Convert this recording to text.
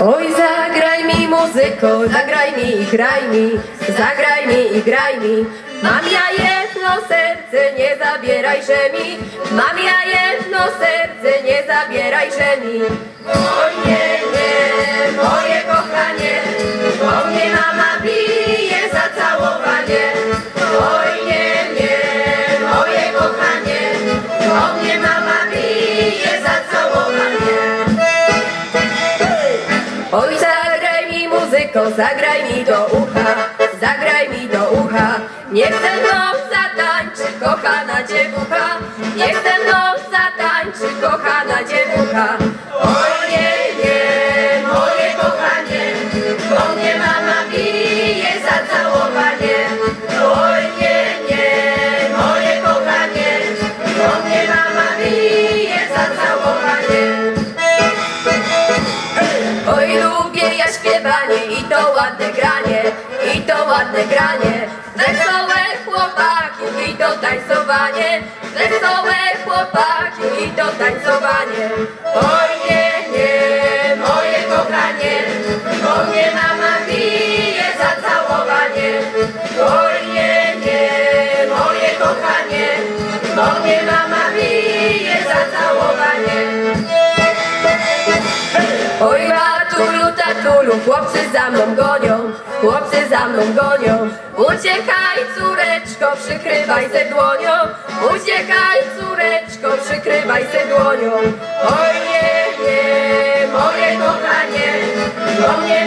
Oj, zagraj mi muzyko, zagraj mi i graj mi, zagraj mi i graj mi. Mam ja jedno serce, nie zabierajże mi. Mam ja jedno serce, nie zabierajże mi. Oj, nie, nie, moje kochanie, bo mnie mama bije za całowanie. Oj, nie, nie, moje kochanie, bo mnie mama Oj, zagraj mi muzyko, zagraj mi do ucha, zagraj mi do ucha. Nie chcę mną zatańczy, kochana dziewucha, nie chcę mną zatańczy, kochana dziewucha. Oj, nie, nie, moje kochanie, bo mnie mama bije za całowanie. Oj, nie, nie, moje kochanie, bo mnie mama bije śpiewanie i to ładne granie, i to ładne granie. Wesołe chłopaki i to tańcowanie, wesołe chłopaki i to tańcowanie. Oj, nie, nie, moje kochanie, bo mnie mama bije za całowanie. Oj, nie, nie, moje kochanie, bo mnie mama tatulu, chłopcy za mną gonią, chłopcy za mną gonią. Uciekaj, córeczko, przykrywaj se dłonią, uciekaj, córeczko, przykrywaj se dłonią. Oj, nie, nie, moje kochanie, bo mnie